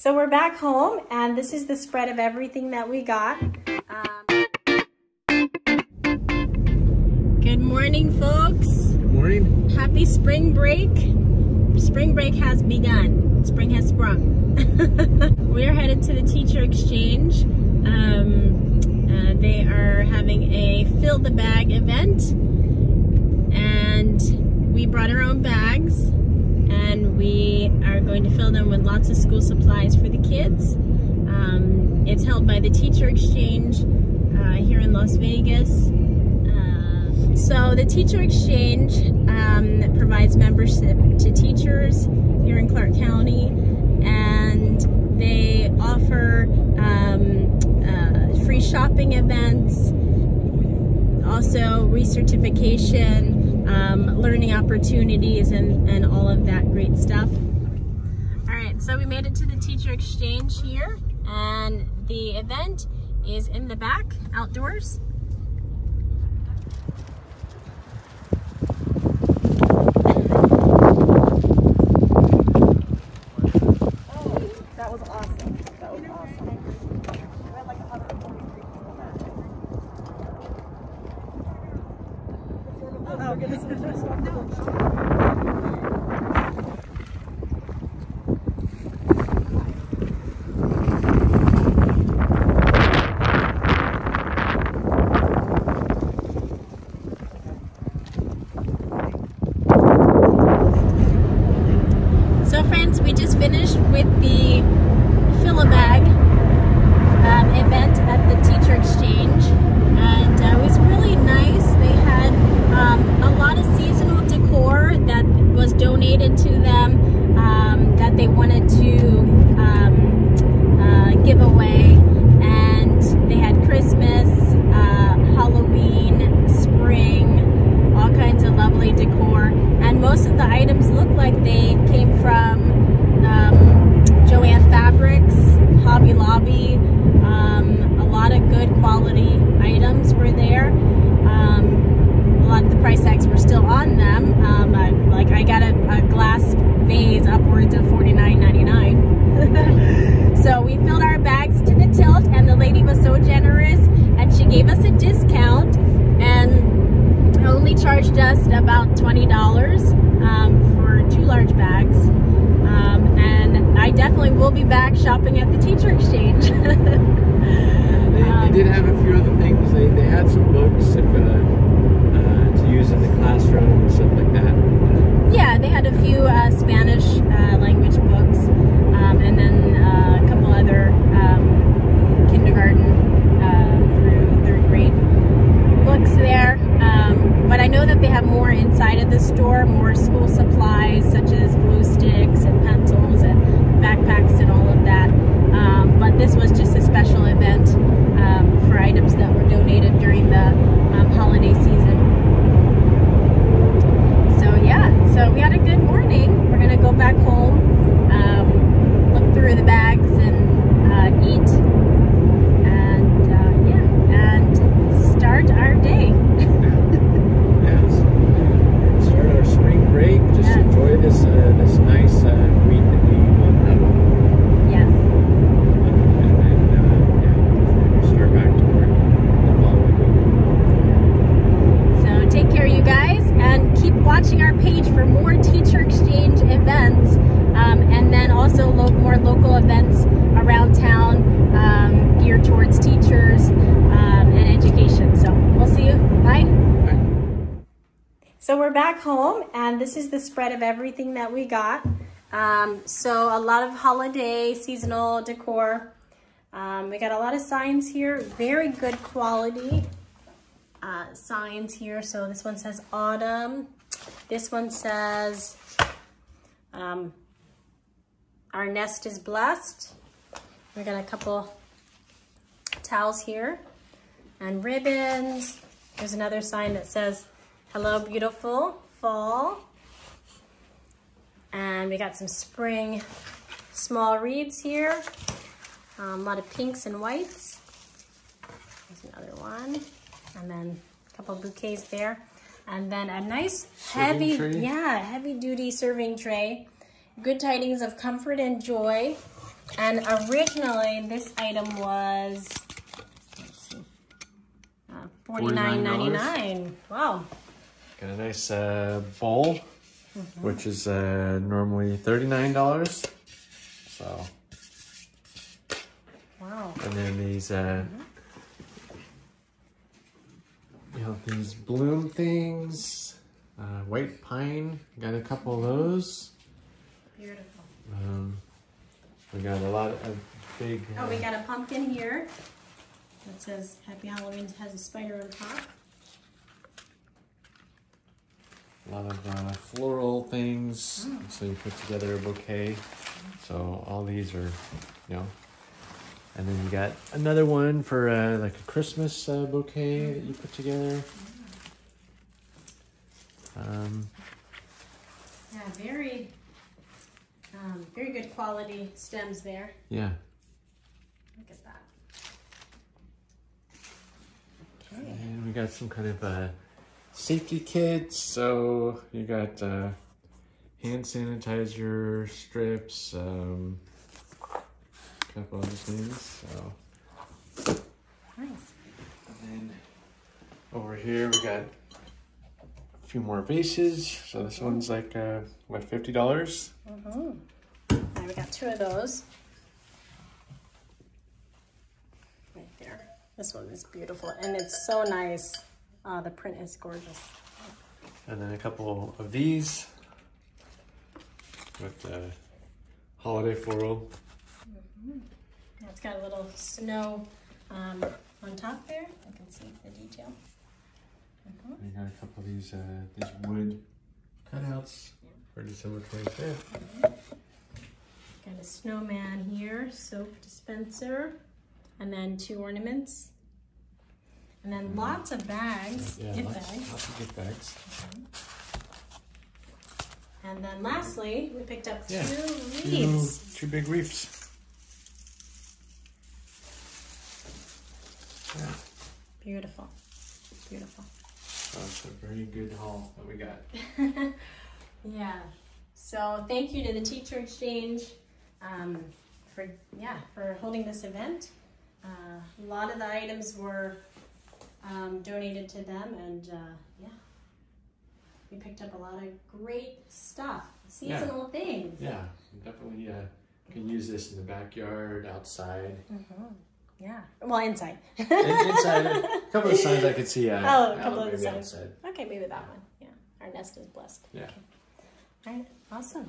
So we're back home and this is the spread of everything that we got. Um, good morning, folks. Good morning. Happy spring break. Spring break has begun. Spring has sprung. we're headed to the teacher exchange. Um, uh, they are having a fill the bag event and we brought our own bags we are going to fill them with lots of school supplies for the kids. Um, it's held by the Teacher Exchange uh, here in Las Vegas. Uh, so the Teacher Exchange um, provides membership to teachers here in Clark County and they offer um, uh, free shopping events, also recertification, um, learning opportunities and, and all of that great stuff. So we made it to the teacher exchange here and the event is in the back, outdoors. So friends, we just finished with the Fill-A-Bag um, event at the Teacher Exchange. And uh, it was really nice. They had um, a lot of seasonal decor that was donated to them um, that they wanted to um, uh, give away. And they had Christmas, uh, Halloween, spring, all kinds of lovely decor. And most of the items look like they came from um, Jo-Ann Fabrics, Hobby Lobby, um, a lot of good quality items were there. Um, a lot of the price tags were still on them. Um, I, like I got a, a glass vase upwards of $49.99. so we filled our bags to the tilt and the lady was so generous and she gave us a discount and only charged us about $20 um, for two large bags. Um, and Will be back shopping at the teacher exchange. They, they did have a few other things. They, they had some books uh, uh, to use in the classroom and stuff like that. yeah, they had a few uh, Spanish uh, language books um, and then uh, a couple other um, kindergarten uh, through third grade books there. Um, but I know that they have more inside of the store, more school supplies such as glue sticks and pencils and backpacks and all of that. Um, but this was just a special event um, for items that were donated during the um, holiday season. So yeah, so we had a good morning. We're gonna go back home, um, look through the bags and uh, eat, and uh, yeah, and start our day. Yes. Start our spring break. Just Yes. enjoy this uh, this nice uh, week that we will have off. Yes. And then uh, yeah, start back to work the following week. So take care, you guys, and keep watching our page for more teacher exchange events, um, also lo- more local events around town um, geared towards teachers um, and education. So we'll see you. Bye. Bye. So we're back home, and this is the spread of everything that we got. Um, so a lot of holiday seasonal decor. Um, we got a lot of signs here, very good quality uh, signs here. So this one says autumn. This one says um, our nest is blessed. We got a couple towels here and ribbons. There's another sign that says hello beautiful fall. And we got some spring small reeds here. Um, a lot of pinks and whites. There's another one. And then a couple bouquets there. And then a nice Serving heavy, tray? yeah, heavy duty serving tray. Good tidings of comfort and joy. And originally, this item was uh, $49.99. Wow. Got a nice uh, bowl, which is uh, normally $39. So, Wow. and then these, uh, you know, these bloom things, uh, white pine, got a couple of those. Beautiful. Um, we got a lot of big. Oh, we uh, got a pumpkin here that says Happy Halloween has a spider on top. A lot of uh, floral things, so you put together a bouquet. So all these are, you know, and then you got another one for uh, like a Christmas uh, bouquet that you put together. Um, Yeah, very, um, very good quality stems there. yeah, Look at that. and we got some kind of uh, safety kits. So you got uh, hand sanitizer strips, um, a couple other things. So. Nice. And then over here we got few more vases. So this one's like uh, what fifty dollars. Mm-hmm. Right, we got two of those. Right there. This one is beautiful and it's so nice. Uh, the print is gorgeous. And then a couple of these with the holiday floral. Yeah, it's got a little snow um, on top there. I can see the detail. And you got a couple of these uh, these wood cutouts for December twenty fifth. Mm-hmm. Got a snowman here, soap dispenser, and then two ornaments. And then mm-hmm. lots of bags, Yeah, gift lots, bags. lots of gift bags. Mm-hmm. And then lastly, we picked up Yeah, two Two, wreaths. two big reefs. Yeah, Beautiful. Beautiful. So it's a very good haul that we got. Yeah. So thank you to the Teacher Exchange um, for yeah for holding this event. Uh, a lot of the items were um, donated to them, and uh, yeah, we picked up a lot of great stuff, seasonal things. Yeah, definitely uh, can use this in the backyard, outside. hmm Yeah. Well, inside. Inside, a couple of signs I could see. Uh, Oh, a couple of signs. outside. Okay, maybe that one. Yeah. Our nest is blessed. Yeah. Okay. All right. Awesome.